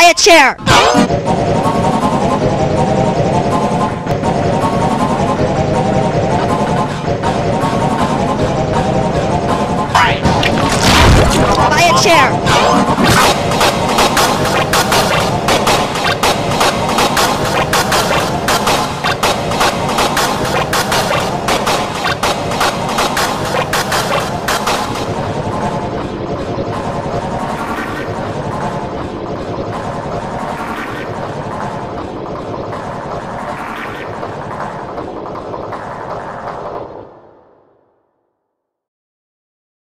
buy a chair. buy a chair.